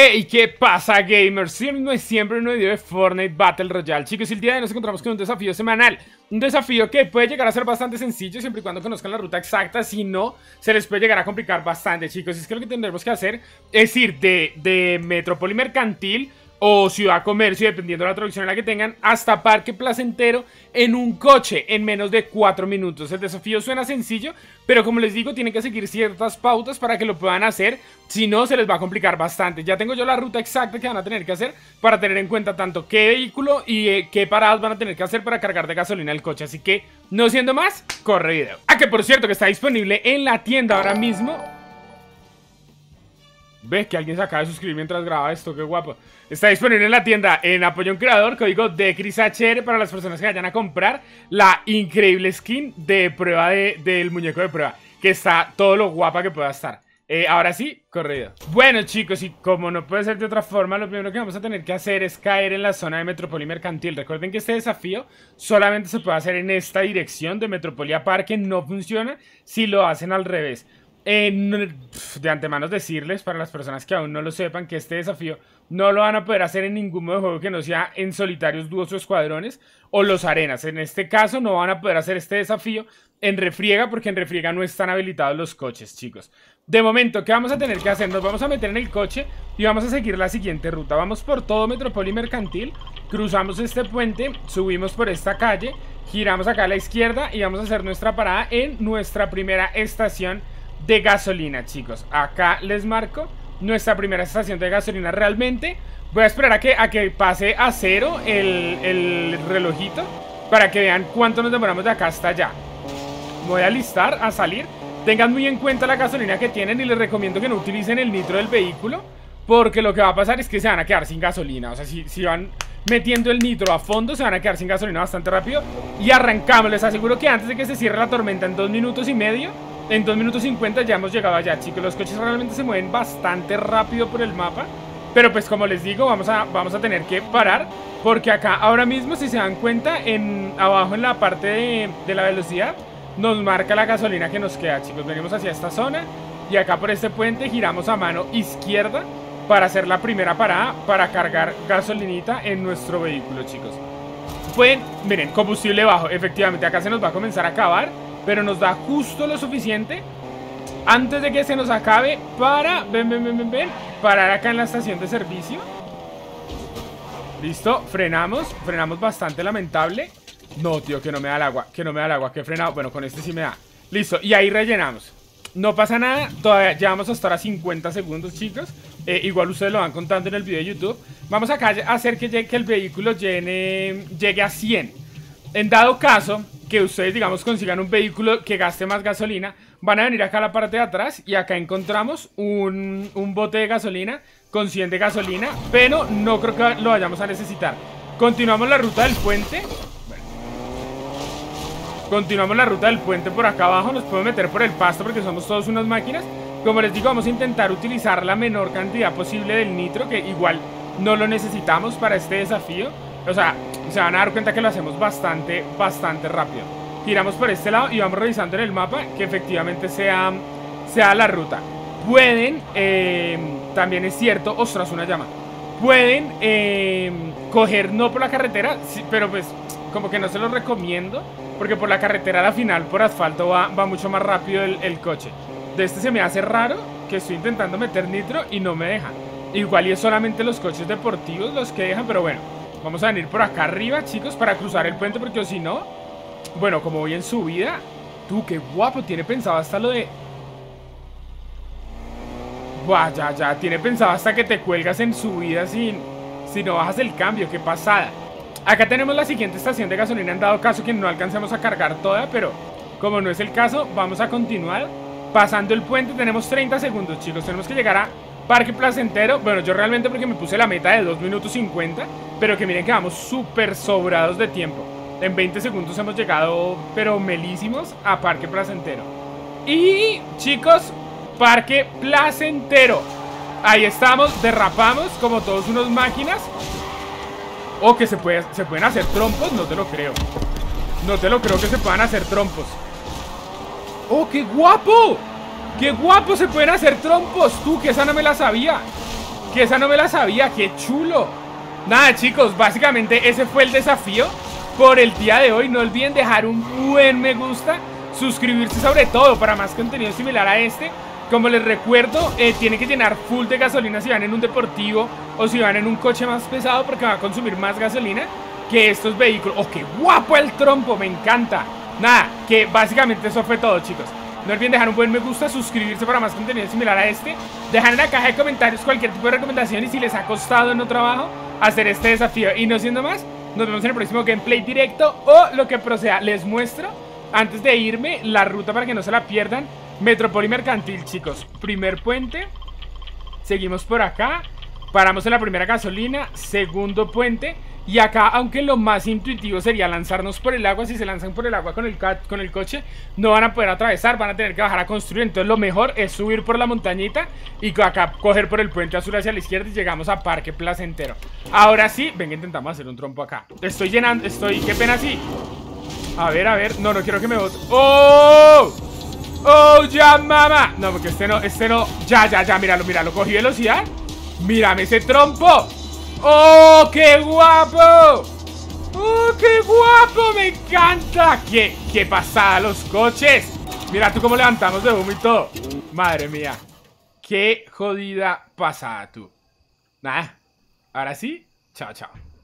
Hey, ¿qué pasa gamers? Es siempre un video de Fortnite Battle Royale. Chicos, el día de hoy nos encontramos con un desafío semanal. Un desafío que puede llegar a ser bastante sencillo siempre y cuando conozcan la ruta exacta. Si no, se les puede llegar a complicar bastante chicos. Es que lo que tendremos que hacer es ir de, de Metrópoli Mercantil o Ciudad Comercio, dependiendo de la traducción en la que tengan, hasta Parque Placentero en un coche en menos de 4 minutos. El desafío suena sencillo, pero como les digo, tienen que seguir ciertas pautas para que lo puedan hacer, si no se les va a complicar bastante. Ya tengo yo la ruta exacta que van a tener que hacer para tener en cuenta tanto qué vehículo y eh, qué paradas van a tener que hacer para cargar de gasolina el coche. Así que, no siendo más, corre video. Ah, que por cierto que está disponible en la tienda ahora mismo Ve que alguien se acaba de suscribir mientras graba esto, qué guapo. Está disponible en la tienda en apoyo a un creador, código de HR para las personas que vayan a comprar la increíble skin de prueba del muñeco de prueba. Que está todo lo guapa que pueda estar. Eh, ahora sí, corrido. Bueno chicos, y como no puede ser de otra forma, lo primero que vamos a tener que hacer es caer en la zona de Metrópoli Mercantil. Recuerden que este desafío solamente se puede hacer en esta dirección de Metropolia Parque, no funciona si lo hacen al revés de antemano decirles, para las personas que aún no lo sepan, que este desafío no lo van a poder hacer en ningún modo de juego que no sea en solitarios, dúos o escuadrones o los arenas. En este caso no van a poder hacer este desafío en refriega porque en refriega no están habilitados los coches, chicos. De momento, ¿qué vamos a tener que hacer? Nos vamos a meter en el coche y vamos a seguir la siguiente ruta. Vamos por todo Metrópoli Mercantil, cruzamos este puente, subimos por esta calle, giramos acá a la izquierda y vamos a hacer nuestra parada en nuestra primera estación de gasolina, chicos. Acá les marco nuestra primera estación de gasolina. Realmente voy a esperar a que, a que pase a cero el, el relojito para que vean cuánto nos demoramos de acá hasta allá. Voy a listar, a salir. Tengan muy en cuenta la gasolina que tienen y les recomiendo que no utilicen el nitro del vehículo. Porque lo que va a pasar es que se van a quedar sin gasolina. O sea, si, si van metiendo el nitro a fondo, se van a quedar sin gasolina bastante rápido. Y arrancamos. Les aseguro que antes de que se cierre la tormenta en dos minutos y medio en 2 minutos 50 ya hemos llegado allá, chicos. Los coches realmente se mueven bastante rápido por el mapa. Pero pues como les digo, vamos a, vamos a tener que parar. Porque acá ahora mismo, si se dan cuenta, en abajo en la parte de, de la velocidad, nos marca la gasolina que nos queda, chicos. Venimos hacia esta zona y acá por este puente giramos a mano izquierda para hacer la primera parada para cargar gasolinita en nuestro vehículo, chicos. Pueden, miren, combustible bajo, efectivamente, acá se nos va a comenzar a acabar pero nos da justo lo suficiente antes de que se nos acabe para, ven, ven, ven, ven, ven, parar acá en la estación de servicio. Listo, frenamos, frenamos bastante lamentable. No, tío, que no me da el agua, que no me da el agua, que he frenado. Bueno, con este sí me da. Listo, y ahí rellenamos. No pasa nada, todavía llevamos hasta ahora 50 segundos, chicos. Eh, igual ustedes lo van contando en el video de YouTube. Vamos acá a hacer que, que el vehículo llegue a 100. En dado caso que ustedes, digamos, consigan un vehículo que gaste más gasolina, van a venir acá a la parte de atrás y acá encontramos un, bote de gasolina con 100 de gasolina, pero no creo que lo vayamos a necesitar. Continuamos la ruta del puente. Continuamos la ruta del puente por acá abajo, nos podemos meter por el pasto porque somos todos unas máquinas. Como les digo, vamos a intentar utilizar la menor cantidad posible del nitro, que igual no lo necesitamos para este desafío. O sea, se van a dar cuenta que lo hacemos bastante, bastante rápido. Giramos por este lado y vamos revisando en el mapa que efectivamente sea, sea la ruta. Pueden, eh, también es cierto, ostras, una llama. Pueden eh, coger no por la carretera, pero pues como que no se los recomiendo. Porque por la carretera a la final, por asfalto, va, va mucho más rápido el, el coche. De este se me hace raro que estoy intentando meter nitro y no me deja. Igual y es solamente los coches deportivos los que dejan, pero bueno. Vamos a venir por acá arriba, chicos, para cruzar el puente, porque si no... Bueno, como voy en subida... Tú, qué guapo, tiene pensado hasta lo de... Buah, ya, ya, tiene pensado hasta que te cuelgas en subida sin... Si no bajas el cambio, qué pasada. Acá tenemos la siguiente estación de gasolina En dado caso que no alcancemos a cargar toda Pero como no es el caso, vamos a continuar Pasando el puente, tenemos 30 segundos, chicos Tenemos que llegar a Parque Placentero, bueno, yo realmente porque me puse la meta de 2 minutos 50 Pero que miren que vamos súper sobrados de tiempo. En 20 segundos hemos llegado, pero melísimos, a Parque Placentero. Y, chicos, Parque Placentero. Ahí estamos, derrapamos como todos unos máquinas. O que se, se pueden hacer trompos, no te lo creo. No te lo creo que se puedan hacer trompos. ¡Oh, qué guapo! ¡Qué guapo se pueden hacer trompos! Tú, que esa no me la sabía Que esa no me la sabía, qué chulo Nada chicos, básicamente ese fue el desafío por el día de hoy No olviden dejar un buen me gusta Suscribirse sobre todo para más contenido similar a este como les recuerdo, eh, tienen que llenar full de gasolina si van en un deportivo o si van en un coche más pesado porque va a consumir más gasolina que estos vehículos. ¡Oh, qué guapo el trompo! Me encanta. Nada, que básicamente eso fue todo, chicos. No olviden dejar un buen me gusta, suscribirse para más contenido similar a este. Dejar en la caja de comentarios cualquier tipo de recomendación y si les ha costado en no trabajo hacer este desafío. Y no siendo más, nos vemos en el próximo gameplay directo o lo que proceda. Les muestro, antes de irme, la ruta para que no se la pierdan Metrópoli Mercantil, chicos Primer puente Seguimos por acá Paramos en la primera gasolina Segundo puente Y acá, aunque lo más intuitivo sería lanzarnos por el agua Si se lanzan por el agua con el, con el coche No van a poder atravesar, van a tener que bajar a construir. Entonces lo mejor es subir por la montañita Y acá coger por el puente azul hacia la izquierda Y llegamos a Parque Placentero. Ahora sí, venga, intentamos hacer un trompo acá. Estoy llenando, estoy, qué pena sí. A ver, a ver, no, no quiero que me bote. ¡Oh! ¡Oh, ya, mamá! No, porque este no, este no. Ya, ya, ya, míralo, míralo Cogí velocidad. Mírame ese trompo ¡Oh, qué guapo! ¡Oh, qué guapo! ¡Me encanta! ¡Qué, qué pasada los coches! Mira tú cómo levantamos de humo y todo Madre mía Qué jodida pasada tú Nada Ahora sí, chao, chao